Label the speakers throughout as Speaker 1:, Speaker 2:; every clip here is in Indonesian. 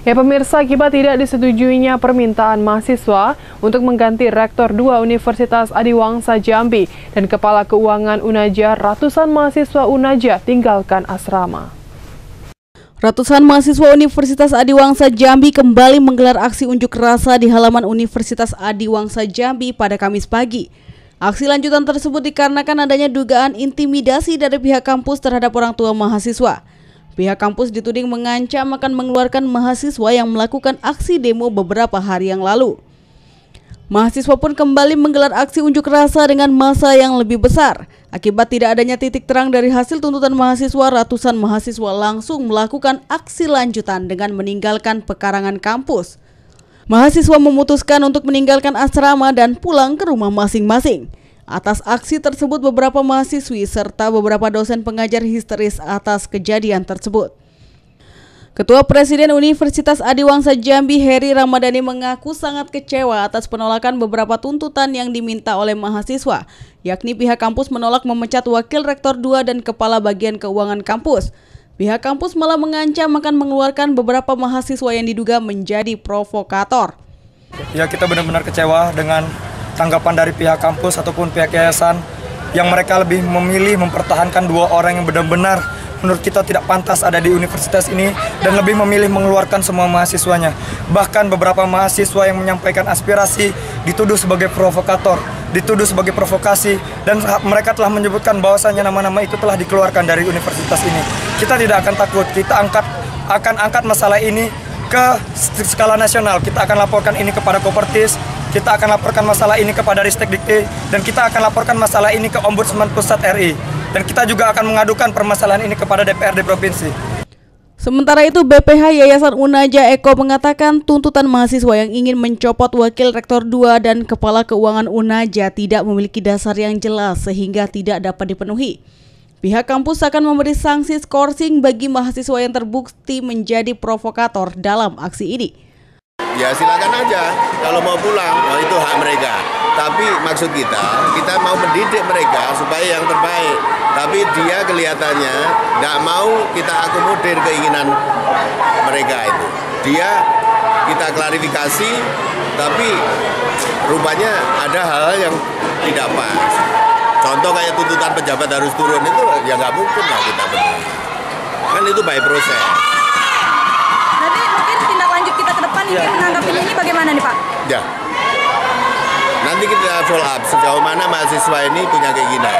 Speaker 1: Ya pemirsa, akibat tidak disetujuinya permintaan mahasiswa untuk mengganti Rektor 2 Universitas Adiwangsa Jambi dan Kepala Keuangan Unaja, ratusan mahasiswa Unaja tinggalkan asrama.
Speaker 2: Ratusan mahasiswa Universitas Adiwangsa Jambi kembali menggelar aksi unjuk rasa di halaman Universitas Adiwangsa Jambi pada Kamis pagi. Aksi lanjutan tersebut dikarenakan adanya dugaan intimidasi dari pihak kampus terhadap orang tua mahasiswa. Pihak kampus dituding mengancam akan mengeluarkan mahasiswa yang melakukan aksi demo beberapa hari yang lalu. Mahasiswa pun kembali menggelar aksi unjuk rasa dengan masa yang lebih besar. Akibat tidak adanya titik terang dari hasil tuntutan mahasiswa, ratusan mahasiswa langsung melakukan aksi lanjutan dengan meninggalkan pekarangan kampus. Mahasiswa memutuskan untuk meninggalkan asrama dan pulang ke rumah masing-masing. Atas aksi tersebut beberapa mahasiswi serta beberapa dosen pengajar histeris atas kejadian tersebut. Ketua Presiden Universitas Adiwangsa Jambi Heri Ramadhani mengaku sangat kecewa atas penolakan beberapa tuntutan yang diminta oleh mahasiswa, yakni pihak kampus menolak memecat wakil rektor 2 dan kepala bagian keuangan kampus. Pihak kampus malah mengancam akan mengeluarkan beberapa mahasiswa yang diduga menjadi provokator.
Speaker 3: Ya kita benar-benar kecewa dengan tanggapan dari pihak kampus ataupun pihak yayasan yang mereka lebih memilih mempertahankan dua orang yang benar-benar menurut kita tidak pantas ada di universitas ini dan lebih memilih mengeluarkan semua mahasiswanya. Bahkan beberapa mahasiswa yang menyampaikan aspirasi dituduh sebagai provokator, dituduh sebagai provokasi dan mereka telah menyebutkan bahwasanya nama-nama itu telah dikeluarkan dari universitas ini. Kita tidak akan takut, kita angkat akan angkat masalah ini ke skala nasional. Kita akan laporkan ini kepada Kopertis, kita akan laporkan masalah ini kepada Ristek Dikti dan kita akan laporkan masalah ini ke Ombudsman Pusat RI dan kita juga akan mengadukan permasalahan ini kepada DPRD provinsi.
Speaker 2: Sementara itu BPH Yayasan Unaja Eko mengatakan tuntutan mahasiswa yang ingin mencopot wakil rektor 2 dan kepala keuangan Unaja tidak memiliki dasar yang jelas sehingga tidak dapat dipenuhi. Pihak kampus akan memberi sanksi skorsing bagi mahasiswa yang terbukti menjadi provokator dalam aksi ini
Speaker 4: ya silakan aja. Kalau mau pulang oh itu hak mereka. Tapi maksud kita kita mau mendidik mereka supaya yang terbaik. Tapi dia kelihatannya tidak mau kita akomodir keinginan mereka itu. Dia kita klarifikasi tapi rupanya ada hal-hal yang tidak pas. Contoh kayak tuntutan pejabat harus turun itu ya nggak mungkin lah kita penuhi kan itu by proses
Speaker 5: ya. menanggapi ini bagaimana
Speaker 4: Ya. Nanti kita follow up sejauh mana mahasiswa ini punya keinginan.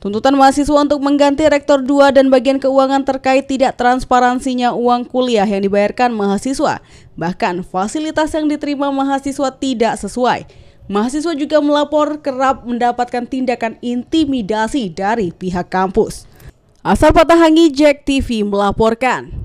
Speaker 2: Tuntutan mahasiswa untuk mengganti rektor 2 dan bagian keuangan terkait tidak transparansinya uang kuliah yang dibayarkan mahasiswa. Bahkan fasilitas yang diterima mahasiswa tidak sesuai. Mahasiswa juga melapor kerap mendapatkan tindakan intimidasi dari pihak kampus. Asal Patahangi Jack TV melaporkan.